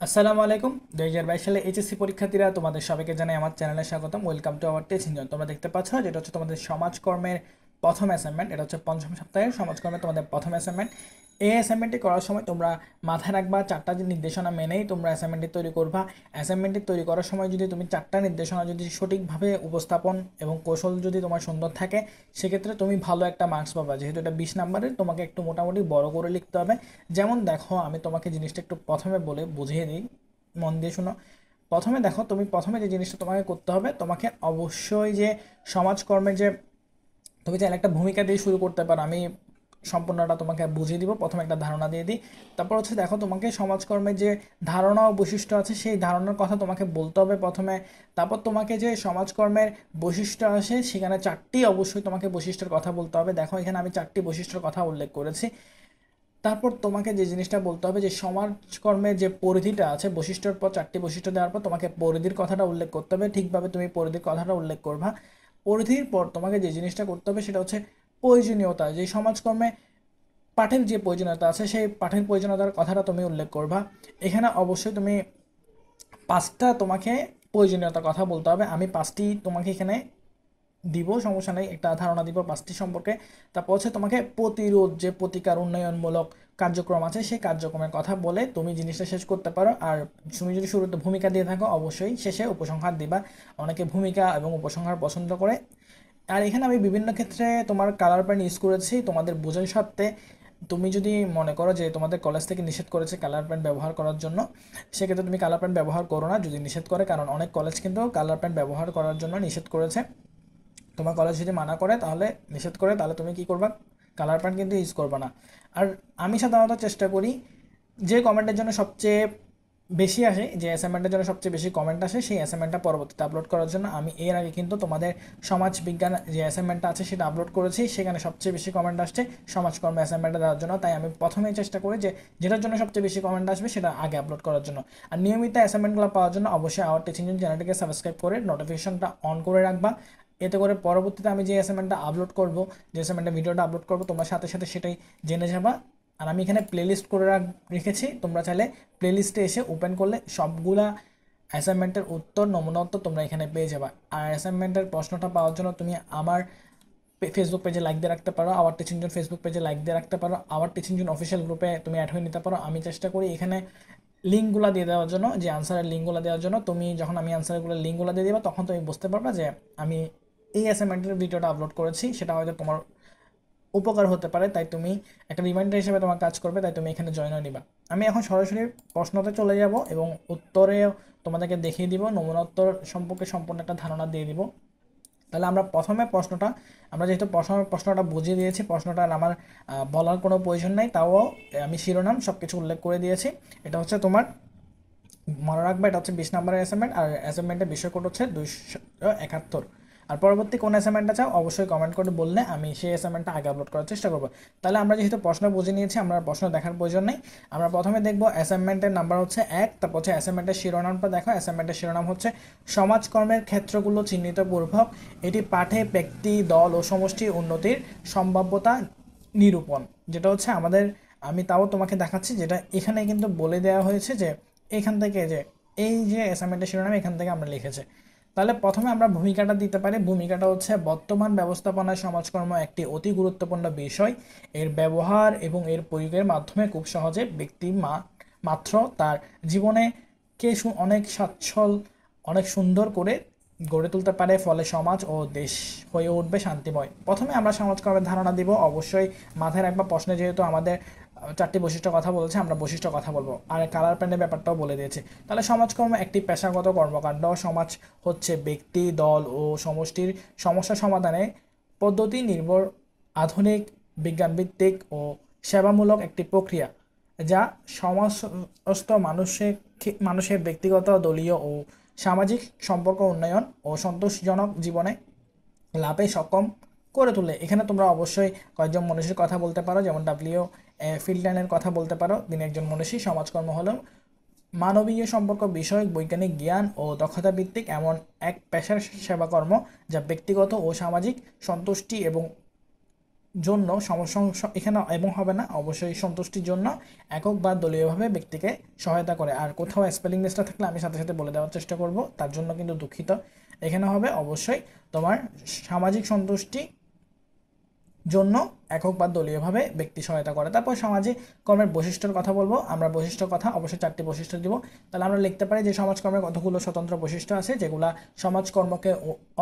আসসালামু আলাইকুম দুই হাজার বাইশ সালে এইচএসসি পরীক্ষার্থীরা তোমাদের সবাইকে জানাই আমার চ্যানেলে স্বাগতম। ওয়েলকাম টু আওয়ার ইঞ্জন তোমরা দেখতে পাচ্ছ, যেটা হচ্ছে তোমাদের সমাজকর্মের প্রথম অ্যাসাইনমেন্ট এটা হচ্ছে পঞ্চম সপ্তাহের সমাজকর্মে তোমাদের প্রথম অ্যাসাইনমেন্ট এই অ্যাসাইনমেন্টটি করার সময় তোমরা মাথায় রাখবা, চারটা যে নির্দেশনা মেনেই তোমরা অ্যাসাইনমেন্টটি তৈরি করবা। অ্যাসাইনমেন্টটি তৈরি করার সময় যদি তুমি চারটা নির্দেশনা যদি সঠিকভাবে উপস্থাপন এবং কৌশল যদি তোমার সুন্দর থাকে, সেক্ষেত্রে তুমি ভালো একটা মার্কস পাবা। যেহেতু এটা বিশ নাম্বারের, তোমাকে একটু মোটামুটি বড় করে লিখতে হবে। যেমন দেখো, আমি তোমাকে জিনিসটা একটু প্রথমে বলে বুঝিয়ে দিই, মন দিয়ে শোনো। প্রথমে দেখো, তুমি প্রথমে যে জিনিসটা তোমাকে করতে হবে, তোমাকে অবশ্যই যে সমাজকর্মের যে তুমি চাইলে একটা ভূমিকা দিয়ে শুরু করতে পারো। আমি সম্পূর্ণটা তোমাকে বুঝিয়ে দিব। প্রথমে একটা ধারণা দিয়ে দিই। তারপর হচ্ছে দেখো, তোমাকে সমাজকর্মের যে ধারণা ও বৈশিষ্ট্য আছে, সেই ধারণার কথা তোমাকে বলতে হবে প্রথমে। তারপর তোমাকে যে সমাজকর্মের বৈশিষ্ট্য আছে, সেখানে চারটি অবশ্যই তোমাকে বৈশিষ্ট্যের কথা বলতে হবে। দেখো, এখানে আমি চারটি বৈশিষ্ট্যের কথা উল্লেখ করেছি। তারপর তোমাকে যে জিনিসটা বলতে হবে, যে সমাজকর্মের যে পরিধিটা আছে, বৈশিষ্ট্যর পর চারটি বৈশিষ্ট্য দেওয়ার পর তোমাকে পরিধির কথাটা উল্লেখ করতে হবে। ঠিকভাবে তুমি পরিধির কথাটা উল্লেখ করবা। পরিধির পর তোমাকে যে জিনিসটা করতে হবে সেটা হচ্ছে প্রয়োজনীয়তা। যে সমাজকর্মে পাঠের যে প্রয়োজনীয়তা আছে, সেই পাঠের প্রয়োজনীয়তার কথাটা তুমি উল্লেখ করবা। এখানে অবশ্যই তুমি পাঁচটা তোমাকে প্রয়োজনীয়তার কথা বলতে হবে। আমি পাঁচটি তোমাকে এখানে দিব, সমস্যা নেই। একটা ধারণা দিব পাঁচটি সম্পর্কে। তারপর হচ্ছে তোমাকে প্রতিরোধ, যে প্রতিকার উন্নয়নমূলক কার্যক্রম আছে, সেই কার্যক্রমের কথা বলে তুমি জিনিসটা শেষ করতে পারো। আর তুমি যদি শুরুতে ভূমিকা দিয়ে থাকো, অবশ্যই শেষে উপসংহার দিবা। অনেকে ভূমিকা এবং উপসংহার পছন্দ করে। আর এখানে আমি বিভিন্ন ক্ষেত্রে তোমার কালার পেন ইউজ করেছি, তোমাদের বোঝার সাথে তুমি যদি মনে করো যে তোমাদের কলেজ থেকে নিষেধ করেছে কালার পেন ব্যবহার করার জন্য, সেক্ষেত্রে তুমি কালার পেন ব্যবহার করো না যদি নিষেধ করে, কারণ অনেক কলেজ কিন্তু কালার পেন ব্যবহার করার জন্য নিষেধ করেছে। তোমার কলেজ যদি মানা করে তাহলে নিষেধ করে, তাহলে তুমি কি করবা? কালার প্যান্ট কিন্তু ইউজ করবে না। আর আমি সাধারণত চেষ্টা করি যে কমেন্টের জন্য সবচেয়ে বেশি আসে, যে অ্যাসাইনমেন্টের জন্য সবচেয়ে বেশি কমেন্ট আসে, সেই অ্যাসাইনমেন্টটা পরবর্তীতে আপলোড করার জন্য। আমি এর আগে কিন্তু তোমাদের সমাজ বিজ্ঞান যে অ্যাসাইনমেন্টটা আছে সেটা আপলোড করেছি, সেখানে সবচেয়ে বেশি কমেন্ট আসছে সমাজকর্ম অ্যাসাইনমেন্টটা দেওয়ার জন্য। তাই আমি প্রথমেই চেষ্টা করি যে যেটার জন্য সবচেয়ে বেশি কমেন্ট আসবে সেটা আগে আপলোড করার জন্য। আর নিয়মিত অ্যাসাইনমেন্টগুলো পাওয়ার জন্য অবশ্যই আওয়ার টিচিং চ্যানেলটিকে সাবস্ক্রাইব করে নোটিফিকেশনটা অন করে রাখবা। এতে করে পরবর্তীতে আমি যে অ্যাসাইনমেন্টটা আপলোড করব, যে অ্যাসাইনমেন্টের ভিডিওটা আপলোড করব, তোমার সাথে সাথে সেটাই জেনে যাবা। আর আমি এখানে প্লেলিস্ট করে রেখেছি। তোমরা চাইলে প্লেলিস্টে এসে ওপেন করলে সবগুলা অ্যাসাইনমেন্টের উত্তর, নমুনা উত্তর তোমরা এখানে পেয়ে যাবা। আর অ্যাসাইনমেন্টের প্রশ্নটা পাওয়ার জন্য তুমি আমার ফেসবুক পেজে লাইক দিয়ে রাখতে পারো আওয়ার টিচিং জোন ফেসবুক পেজে লাইক দিয়ে রাখতে পারো আওয়ার টিচিং জোন অফিসিয়াল গ্রুপে তুমি অ্যাড হয়ে নিতে পারো। আমি চেষ্টা করি এখানে লিঙ্কগুলো দিয়ে দেওয়ার জন্য, যে আনসারের লিঙ্কগুলো দেওয়ার জন্য। তুমি যখন আমি আনসারগুলো লিঙ্কগুলো দিয়ে দেবা, তখন তুমি বুঝতে পারবা যে আমি এই অ্যাসাইনমেন্টের ভিডিওটা আপলোড করেছি, সেটা হয়তো তোমার উপকার হতে পারে, তাই তুমি একটা রিমাইন্ডার হিসেবে তোমার কাজ করবে, তাই তুমি এখানে জয়েন নিবা। আমি এখন সরাসরি প্রশ্নতে চলে যাব এবং উত্তরে তোমাদেরকে দেখিয়ে দিব, নমুনা উত্তর সম্পর্কে সম্পূর্ণ একটা ধারণা দিয়ে দিব। তাহলে আমরা প্রথমে প্রশ্নটা, আমরা যেহেতু প্রশ্ন প্রশ্নটা বুঝিয়ে দিয়েছি, প্রশ্নটা আমার বলার কোনো প্রয়োজন নেই, তাও আমি শিরোনাম সব কিছু উল্লেখ করে দিয়েছি। এটা হচ্ছে তোমার মনে রাখবে, এটা হচ্ছে বিশ নম্বরের অ্যাসাইনমেন্ট আর অ্যাসাইনমেন্টের বিষয় কোড হচ্ছে দুইশো একাত্তর। আর পরবর্তী কোন অ্যাসাইনমেন্টটা চাও, অবশ্যই কমেন্ট করে বললে আমি সেই অ্যাসাইনমেন্টটা আগে আপলোড করার চেষ্টা করব। তাহলে আমরা যেহেতু প্রশ্ন বুঝে নিয়েছি, আমরা প্রশ্ন দেখার প্রয়োজন নেই। আমরা প্রথমে দেখব অ্যাসাইনমেন্টের নাম্বার হচ্ছে এক, তারপর হচ্ছে অ্যাসাইনমেন্টের শিরোনামটা দেখো। অ্যাসাইনমেন্টের শিরোনাম হচ্ছে সমাজকর্মের ক্ষেত্রগুলো চিহ্নিত পূর্বক। এটি পাঠে ব্যক্তি, দল ও সমষ্টি উন্নতির সম্ভাব্যতা নিরূপণ। যেটা হচ্ছে আমাদের, আমি তাও তোমাকে দেখাচ্ছি, যেটা এখানে কিন্তু বলে দেওয়া হয়েছে যে এখান থেকে যে এই যে অ্যাসাইনমেন্টের শিরোনাম এখান থেকে আমরা লিখেছি। তাহলে প্রথমে আমরা ভূমিকাটা দিতে পারি। ভূমিকাটা হচ্ছে বর্তমান ব্যবস্থাপনায় সমাজকর্ম একটি অতি গুরুত্বপূর্ণ বিষয়। এর ব্যবহার এবং এর প্রয়োগের মাধ্যমে খুব সহজে ব্যক্তি মা, মাত্র তার জীবনে কে অনেক সচ্ছল অনেক সুন্দর করে গড়ে তুলতে পারে। ফলে সমাজ ও দেশ হয়ে উঠবে শান্তিময়। প্রথমে আমরা সমাজকর্মের ধারণা দিব। অবশ্যই মাথায় রাখবা, প্রশ্নে যেহেতু আমাদের চারটি বৈশিষ্ট্য কথা বলেছে, আমরা বৈশিষ্ট্য কথা বলব। আর কালার প্যান্টের ব্যাপারটাও বলে দিয়েছে। তাহলে সমাজকর্ম একটি পেশাগত কর্মকাণ্ড। সমাজ হচ্ছে ব্যক্তি, দল ও সমষ্টির সমস্যা সমাধানে পদ্ধতি নির্ভর, আধুনিক, বিজ্ঞানভিত্তিক ও সেবামূলক একটি প্রক্রিয়া, যা সমস্ত মানুষের মানুষের ব্যক্তিগত, দলীয় ও সামাজিক সম্পর্ক উন্নয়ন ও সন্তোষজনক জীবনে লাভে সক্ষম করে তোলে এখানে তোমরা অবশ্যই কয়েকজন মনীষীর কথা বলতে পারো, যেমন ডাব্লিউ ফিল্ডানের কথা বলতে পারো। তিনি একজন মনীষী, সমাজকর্ম হলেও। মানবীয় সম্পর্ক, বিষয়ক, বৈজ্ঞানিক জ্ঞান ও দক্ষতা ভিত্তিক এমন এক পেশার সেবাকর্ম যা ব্যক্তিগত ও সামাজিক সন্তুষ্টি এবং জন্য সমস্যা এখানে এবং হবে না, অবশ্যই সন্তুষ্টির জন্য একক বা দলীয়ভাবে ব্যক্তিকে সহায়তা করে। আর কোথাও স্পেলিং মিসটা থাকলে আমি সাথে সাথে বলে দেওয়ার চেষ্টা করব, তার জন্য কিন্তু দুঃখিত। এখানে হবে অবশ্যই তোমার সামাজিক সন্তুষ্টি জন্য একক বা দলীয়ভাবে ব্যক্তি সহায়তা করে। তারপর সামাজিক কর্মের বৈশিষ্ট্যের কথা বলব। আমরা বৈশিষ্ট্য কথা অবশ্যই চারটি বৈশিষ্ট্য দিব। তাহলে আমরা লিখতে পারি যে সমাজকর্মের কতগুলো স্বতন্ত্র বৈশিষ্ট্য আছে, যেগুলা সমাজকর্মকে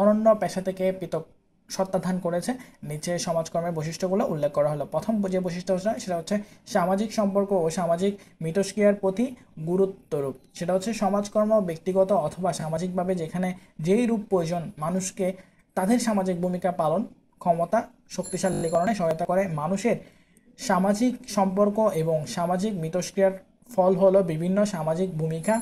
অনন্য পেশা থেকে পৃথক সত্যাধান করেছে। নিচে সমাজকর্মের বৈশিষ্ট্যগুলো উল্লেখ করা হলো। প্রথম যে বৈশিষ্ট্য সেটা হচ্ছে সামাজিক সম্পর্ক ও সামাজিক মিতস্ক্রিয়ার প্রতি গুরুত্বরূপ। সেটা হচ্ছে সমাজকর্ম ব্যক্তিগত অথবা সামাজিকভাবে যেখানে যেই রূপ প্রয়োজন মানুষকে, তাদের সামাজিক ভূমিকা পালন ক্ষমতা শক্তিশালীকরণে সহায়তা করে। মানুষের সামাজিক সম্পর্ক এবং সামাজিক মিতস্ক্রিয়ার ফল হলো বিভিন্ন সামাজিক ভূমিকা।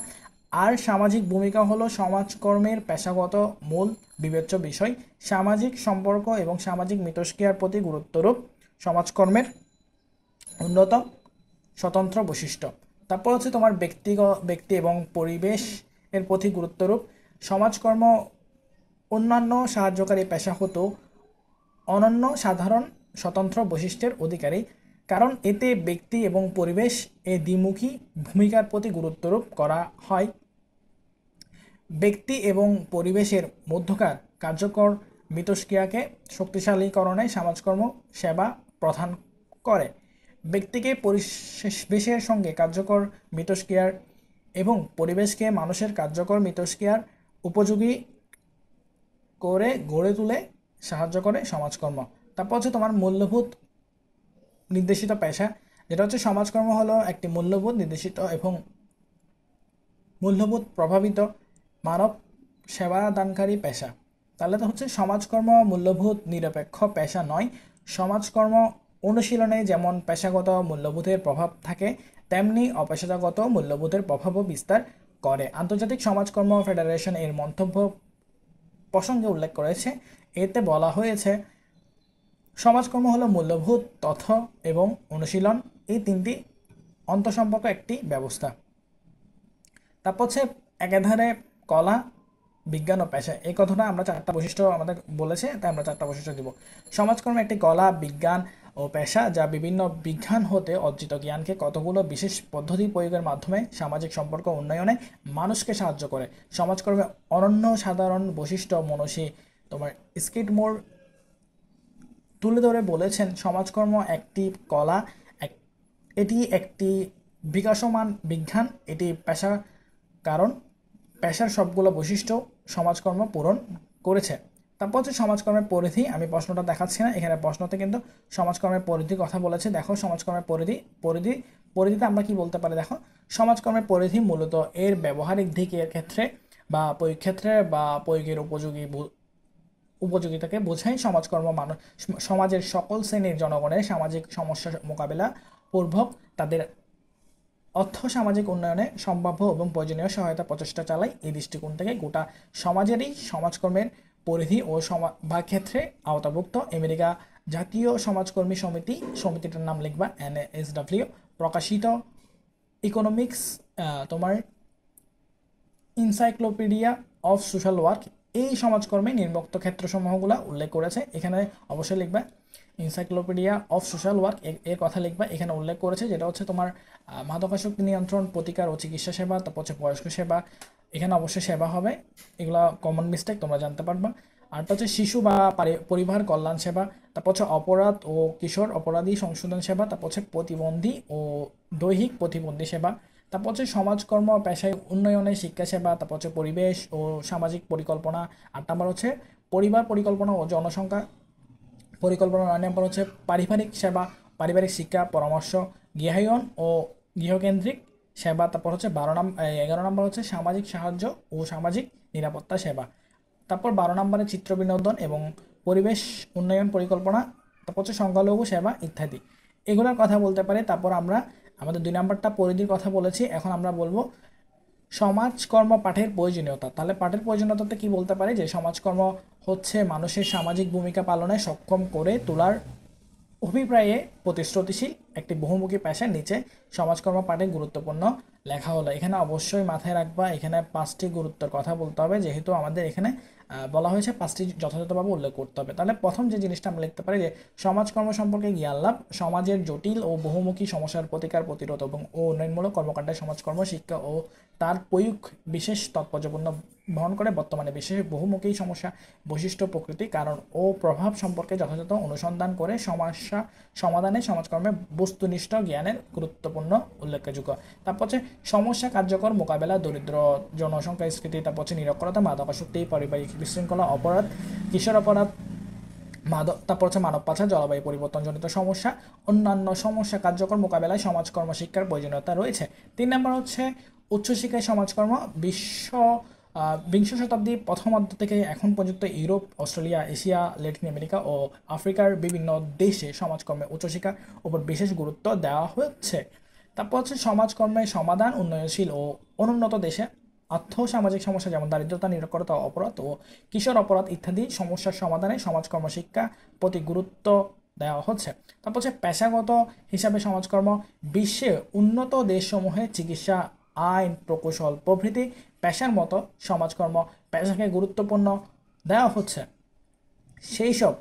আর সামাজিক ভূমিকা হলো সমাজকর্মের পেশাগত মূল বিবেচ্য বিষয়। সামাজিক সম্পর্ক এবং সামাজিক মিতস্ক্রিয়ার প্রতি গুরুত্বরূপ সমাজকর্মের উন্নত স্বতন্ত্র বৈশিষ্ট্য। তারপর হচ্ছে তোমার ব্যক্তিগত ব্যক্তি এবং পরিবেশ এর প্রতি গুরুত্বরূপ। সমাজকর্ম অন্যান্য সাহায্যকারী পেশা হতো অনন্য সাধারণ স্বতন্ত্র বৈশিষ্ট্যের অধিকারী, কারণ এতে ব্যক্তি এবং পরিবেশ এ দ্বিমুখী ভূমিকার প্রতি গুরুত্বরূপ করা হয়। ব্যক্তি এবং পরিবেশের মধ্যকার কার্যকর মিতস্ক্রিয়াকে শক্তিশালীকরণে সমাজকর্ম সেবা প্রদান করে। ব্যক্তিকে পরিবেশের সঙ্গে কার্যকর মিতস্ক্রিয়ার এবং পরিবেশকে মানুষের কার্যকর মিতস্ক্রিয়ার উপযোগী করে গড়ে তুলে সাহায্য করে সমাজকর্ম। তারপর হচ্ছে তোমার মূল্যভূত নির্দেশিত পেশা, যেটা হচ্ছে সমাজকর্ম হলো একটি মূল্যবোধ নির্দেশিত এবং মূল্যবোধ প্রভাবিত মানব সেবাদানকারী পেশা। তাহলে তো হচ্ছে সমাজকর্ম মূল্যবোধ নিরপেক্ষ পেশা নয়, সমাজকর্ম অনুশীলনে যেমন পেশাগত মূল্যবোধের প্রভাব থাকে, তেমনি অপেশাগত মূল্যবোধের প্রভাবও বিস্তার করে। আন্তর্জাতিক সমাজকর্ম ফেডারেশন এর মন্তব্য প্রসঙ্গে উল্লেখ করেছে এতে বলা হয়েছে, সমাজকর্ম হলো মূল্যবোধ, তথ্য এবং অনুশীলন। এই তিনটি অন্তঃসম্পর্ক একটি ব্যবস্থা। তারপর হচ্ছে একাধারে কলা, বিজ্ঞান ও পেশা। এই কথাটা আমরা চারটা বৈশিষ্ট্য আমাদের বলেছে, তাই আমরা চারটা বৈশিষ্ট্য দিব। সমাজকর্ম একটি কলা, বিজ্ঞান ও পেশা, যা বিভিন্ন বিজ্ঞান হতে অর্জিত। জ্ঞানকে কতগুলো বিশেষ পদ্ধতি প্রয়োগের মাধ্যমে সামাজিক সম্পর্ক উন্নয়নে মানুষকে সাহায্য করে? সমাজকর্মে অনন্য সাধারণ বৈশিষ্ট্য, মনসী তোমার স্কিটমোর তুলে ধরে বলেছেন সমাজকর্ম একটি কলা এটি একটি বিকাশমান বিজ্ঞান, এটি পেশা কারণ, পেশার সবগুলো বৈশিষ্ট্য সমাজকর্ম পূরণ করেছে। তারপর হচ্ছে সমাজকর্মের পরিধি, আমি প্রশ্নটা দেখাচ্ছি না, এখানে প্রশ্নতে কিন্তু সমাজকর্মের পরিধি কথা বলেছে। দেখো সমাজকর্মের পরিধি পরিধি, পরিধিতে আমরা কি বলতে পারি দেখো? সমাজকর্মের পরিধি মূলত এর ব্যবহারিক দিকের ক্ষেত্রে বা প্রয়োগ ক্ষেত্রে বা প্রয়োগের উপযোগী উপযোগিতাকে বোঝায় সমাজকর্ম মানুষ, সমাজের সকল শ্রেণির জনগণের সামাজিক সমস্যা মোকাবেলা পূর্বক তাদের অর্থ সামাজিক উন্নয়নে সম্ভাব্য এবং প্রয়োজনীয় সহায়তা প্রচেষ্টা চালায়। এই দৃষ্টিকোণ থেকে গোটা সমাজেরই সমাজকর্মের পরিধি ও সমা, বা ক্ষেত্রে আওতাভুক্ত। আমেরিকা জাতীয় সমাজকর্মী সমিতি, সমিতিটার নাম লিখবা এন এস ডাব্লিউ প্রকাশিত ইকোনমিক্স তোমার ইনসাইক্লোপিডিয়া অফ সোশ্যাল ওয়ার্ক এই সমাজকর্মে নির্মুক্ত ক্ষেত্রসমূহগুলো উল্লেখ করেছে। এখানে অবশ্যই লিখবে ইনসাইক্লোপিডিয়া অফ সোশ্যাল ওয়ার্ক এর কথা লিখবা, এখানে উল্লেখ করেছে যেটা হচ্ছে তোমার মাদকাসক্তি নিয়ন্ত্রণ, প্রতিকার ও চিকিৎসা সেবা, তারপর হচ্ছে বয়স্ক সেবা, এখানে অবশ্যই সেবা হবে। এগুলো কমন মিস্টেক তোমরা জানতে পারবা। আরটা হচ্ছে শিশু বা পরিবার কল্যাণ সেবা, তারপর হচ্ছে অপরাধ ও কিশোর অপরাধী সংশোধন সেবা, তারপর হচ্ছে প্রতিবন্ধী ও দৈহিক প্রতিবন্ধী সেবা। তারপর হচ্ছে সমাজকর্ম, পেশায় উন্নয়নে শিক্ষা সেবা তারপর হচ্ছে পরিবেশ ও সামাজিক পরিকল্পনা। আট নম্বর হচ্ছে পরিবার পরিকল্পনা ও জনসংখ্যা পরিকল্পনা। নয় নম্বর হচ্ছে পারিবারিক সেবা, পারিবারিক শিক্ষা, পরামর্শ, গৃহায়ন ও গৃহকেন্দ্রিক সেবা। তারপর হচ্ছে বারো নম্বর এগারো নম্বর হচ্ছে সামাজিক সাহায্য ও সামাজিক নিরাপত্তা সেবা। তারপর বারো নম্বরে চিত্র বিনোদন এবং পরিবেশ উন্নয়ন পরিকল্পনা। তারপর হচ্ছে সংখ্যালঘু সেবা ইত্যাদি। এগুলোর কথা বলতে পারে। তারপর আমরা আমাদের দুই নম্বরটা পরিধির কথা বলেছি, এখন আমরা বলব সমাজকর্ম পাঠের প্রয়োজনীয়তা। তাহলে পাঠের প্রয়োজনীয়তাতে কি বলতে পারে? যে সমাজকর্ম হচ্ছে মানুষের সামাজিক ভূমিকা পালনে সক্ষম করে তোলার অভিপ্রায়ে প্রতিশ্রুতিশীল একটি বহুমুখী পেশার নিচে সমাজকর্ম পাঠে গুরুত্বপূর্ণ লেখা হলো। এখানে অবশ্যই মাথায় রাখবা, এখানে পাঁচটি গুরুত্বের কথা বলতে হবে। যেহেতু আমাদের এখানে বলা হয়েছে পাঁচটি যথাযথভাবে উল্লেখ করতে হবে। তাহলে প্রথম যে জিনিসটা আমরা লিখতে পারি যে, সমাজকর্ম সম্পর্কে জ্ঞান লাভ, সমাজের জটিল ও বহুমুখী সমস্যার প্রতিকার, প্রতিরোধ এবং ও উন্নয়নমূলক কর্মকাণ্ডে সমাজকর্ম, শিক্ষা ও তার প্রয়োগ বিশেষ তাৎপর্যপূর্ণ বহন করে বর্তমানে বিশেষ বহুমুখী সমস্যা, বৈশিষ্ট্য প্রকৃতি, কারণ ও প্রভাব সম্পর্কে যথাযথ অনুসন্ধান করে সমস্যা সমাধানে সমাজকর্মে বস্তুনিষ্ঠ জ্ঞানের গুরুত্বপূর্ণ উল্লেখযোগ্য। তারপর সমস্যা কার্যকর মোকাবেলা, দরিদ্র জনসংখ্যা স্ফীতি তারপর হচ্ছে নিরক্ষরতা মাদকাসক্তি পারিবারিক বিশৃঙ্খলা, অপরাধ, কিশোর অপরাধ, মাদক, তারপর হচ্ছে মানব পাচার, জলবায়ু পরিবর্তনজনিত সমস্যা, অন্যান্য সমস্যা কার্যকর মোকাবেলায় সমাজকর্ম শিক্ষার প্রয়োজনীয়তা রয়েছে। তিন নম্বর হচ্ছে উচ্চশিক্ষায় সমাজকর্ম, বিশ্ব বিংশ শতাব্দীর প্রথম অর্ধ থেকে এখন পর্যন্ত Europe, Australia, Asia, Latin America ও আফ্রিকার বিভিন্ন দেশে সমাজকর্মে উচ্চশিক্ষার উপর বিশেষ গুরুত্ব দেওয়া হচ্ছে। তারপর হচ্ছে সমাজকর্মের সমাধান, উন্নয়নশীল ও অনুন্নত দেশে আর্থ সামাজিক সমস্যা যেমন দারিদ্রতা, নিরক্ষরতা অপরাধ ও কিশোর অপরাধ ইত্যাদি সমস্যার সমাধানে সমাজকর্ম শিক্ষা প্রতি গুরুত্ব দেওয়া হচ্ছে। তারপর হচ্ছে পেশাগত হিসাবে সমাজকর্ম বিশ্বে উন্নত দেশসমূহে চিকিৎসা আইন, প্রকৌশল, প্রভৃতি, পেশার মতো সমাজকর্ম, পেশাকে গুরুত্বপূর্ণ দেওয়া হচ্ছে। সেই সব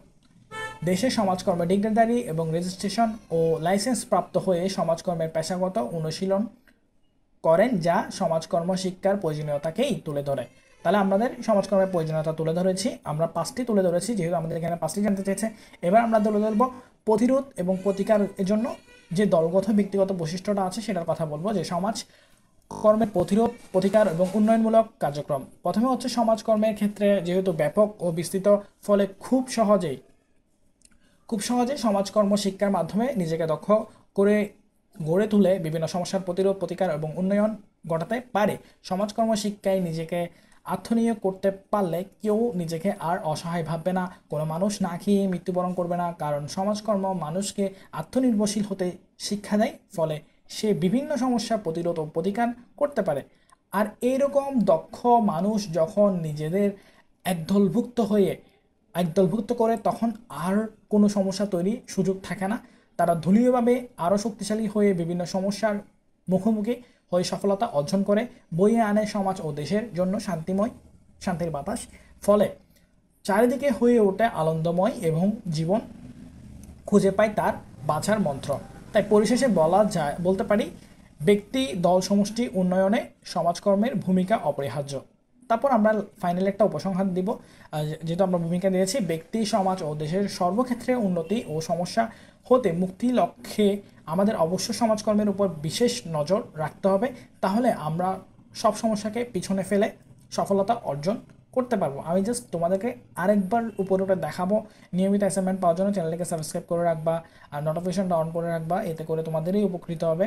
দেশে সমাজকর্মে ডিগ্রিধারী এবং রেজিস্ট্রেশন ও লাইসেন্স প্রাপ্ত হয়ে সমাজকর্মের পেশাগত অনুশীলন করেন যা সমাজকর্ম শিক্ষার প্রয়োজনীয়তাকেই তুলে ধরে। তাহলে আমাদের সমাজকর্মের প্রয়োজনীয়তা তুলে ধরেছি, আমরা পাঁচটি তুলে ধরেছি, যেহেতু আমাদের এখানে পাঁচটি জানতে চেয়েছে। এবার আমরা তুলে ধরবো প্রতিরোধ এবং প্রতিকার জন্য যে দলগত ব্যক্তিগত বৈশিষ্ট্যটা আছে সেটার কথা বলব, যে সমাজ কর্মের প্রতিরোধ প্রতিকার এবং উন্নয়নমূলক কার্যক্রম। প্রথমে হচ্ছে সমাজকর্মের ক্ষেত্রে যেহেতু ব্যাপক ও বিস্তৃত, ফলে খুব সহজেই, খুব সহজে সমাজকর্ম শিক্ষার মাধ্যমে নিজেকে দক্ষ করে, গড়ে তুলে বিভিন্ন সমস্যার প্রতিরোধ প্রতিকার এবং উন্নয়ন ঘটাতে পারে। সমাজকর্ম শিক্ষায় নিজেকে আত্মনিয়োগ করতে পারলে কেউ নিজেকে আর অসহায় ভাববে না, কোনো মানুষ না খেয়ে মৃত্যুবরণ করবে না, কারণ সমাজকর্ম মানুষকে আত্মনির্ভরশীল হতে শিক্ষা দেয়, ফলে সে বিভিন্ন সমস্যা প্রতিরোধ ও প্রতিকার করতে পারে। আর এইরকম দক্ষ মানুষ যখন নিজেদের একদলভুক্ত হয়ে একদলভুক্ত করে, তখন আর কোনো সমস্যা তৈরি সুযোগ থাকে না। তারা দলীয়ভাবে আরও শক্তিশালী হয়ে বিভিন্ন সমস্যার মুখোমুখি হয়ে সফলতা অর্জন করে বইয়ে আনে সমাজ ও দেশের জন্য শান্তিময়, শান্তির বাতাস। ফলে চারিদিকে হয়ে ওঠে আনন্দময় এবং জীবন খুঁজে পায় তার বাছার মন্ত্র। তাই পরিশেষে বলা যায়, বলতে পারি, ব্যক্তি, দল, সমষ্টি, উন্নয়নে সমাজকর্মের ভূমিকা অপরিহার্য। তারপর আমরা ফাইনাল একটা উপসংহার দিব যেহেতু আমরা ভূমিকা দিয়েছি, ব্যক্তি, সমাজ ও দেশের সর্বক্ষেত্রে উন্নতি ও সমস্যা হতে মুক্তি লক্ষ্যে আমাদের অবশ্য সমাজকর্মের উপর বিশেষ নজর রাখতে হবে। তাহলে আমরা সব সমস্যাকে পিছনে ফেলে সফলতা অর্জন করতে পারব। আমি জাস্ট তোমাদেরকে আরেকবার উপরে উপরে দেখাবো। নিয়মিত অ্যাসাইনমেন্ট পাওয়ার জন্য চ্যানেলটিকে সাবস্ক্রাইব করে রাখবা আর নোটিফিকেশনটা অন করে রাখবা। এতে করে তোমাদেরই উপকৃত হবে।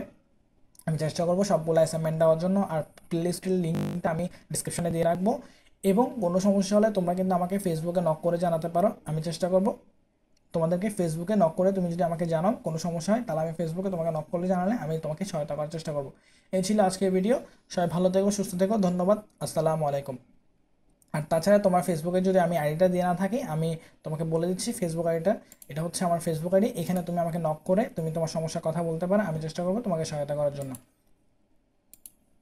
আমি চেষ্টা করব সবগুলো অ্যাসাইনমেন্ট দেওয়ার জন্য আর প্লেলিস্টের লিঙ্কটা আমি ডিসক্রিপশনে দিয়ে রাখব। এবং কোনো সমস্যা হলে তোমরা কিন্তু আমাকে ফেসবুকে নক করে জানাতে পারো। আমি চেষ্টা করব তোমাদেরকে ফেসবুকে নক করে তুমি যদি আমাকে জানাও কোনো সমস্যা হয়, তাহলে আমি ফেসবুকে তোমাকে নক করলে জানালে আমি তোমাকে সহায়তা করার চেষ্টা করব। এই ছিল আজকের ভিডিও সবাই ভালো থেকো, সুস্থ থেকো। ধন্যবাদ। আসসালামু আলাইকুম। আর তাছাড়া তোমার ফেসবুকে যদি আমি আইডিটা দিয়ে না থাকি, আমি তোমাকে বলে দিচ্ছি ফেসবুক আইডিটা এটা হচ্ছে আমার ফেসবুক আইডি এখানে তুমি আমাকে নক করে তুমি তোমার সমস্যার কথা বলতে পারো, আমি চেষ্টা করব তোমাকে সহায়তা করার জন্য।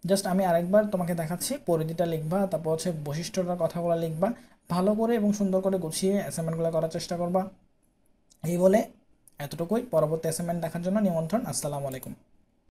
জাস্ট আমি আরেকবার তোমাকে দেখাচ্ছি, পরিধিটা লিখবা, তারপর হচ্ছে বৈশিষ্ট্যটার কথাগুলো লিখবা, ভালো করে এবং সুন্দর করে গুছিয়ে অ্যাসাইনমেন্টগুলো করার চেষ্টা করবা। এই বলে এতটুকুই। পরবর্তী অ্যাসাইনমেন্ট দেখার জন্য নিমন্ত্রণ। আসসালামু আলাইকুম।